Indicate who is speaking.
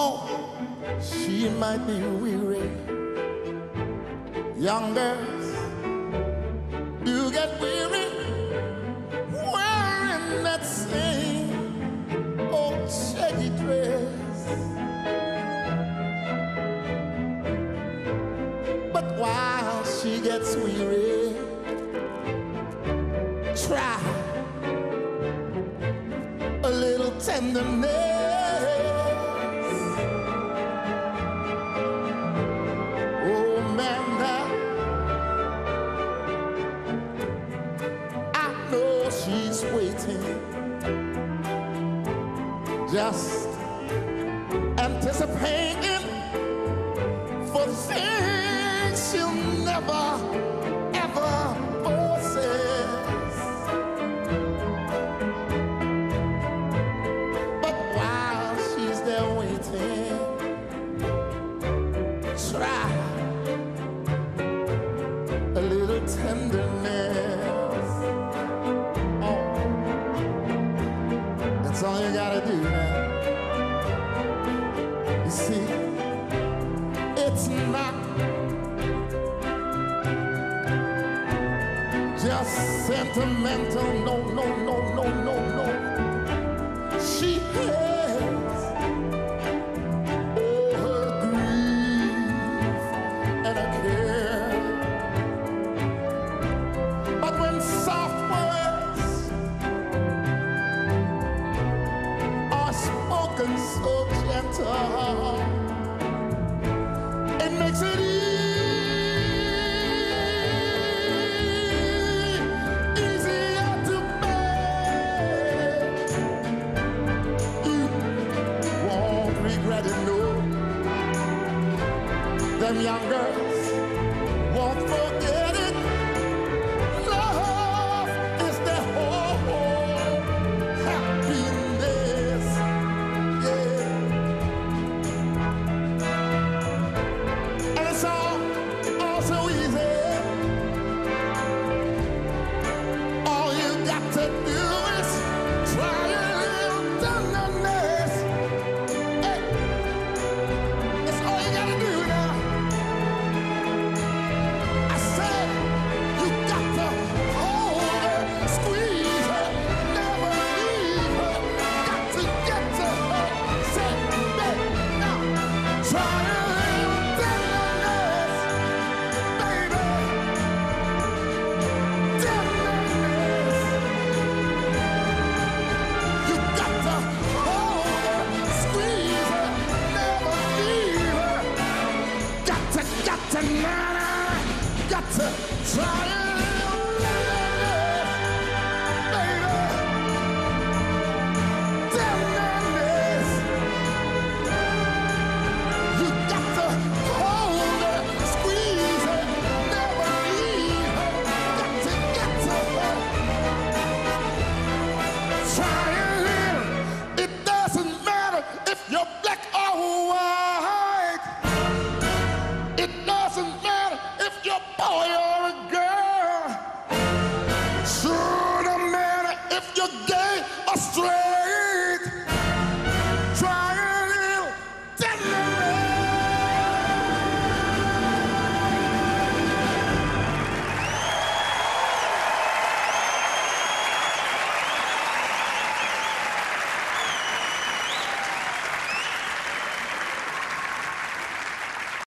Speaker 1: Oh, she might be weary. Young girls do get weary wearing that same old shaggy dress. But while she gets weary, try a little tenderness. Just anticipating for things she'll never, ever. But while she's there waiting, try a little tenderness. It's not just sentimental. No, no, no, no, no, no. She Them young girls won't forget it. Love is their whole happiness. Yeah. And it's all,